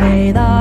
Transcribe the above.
say that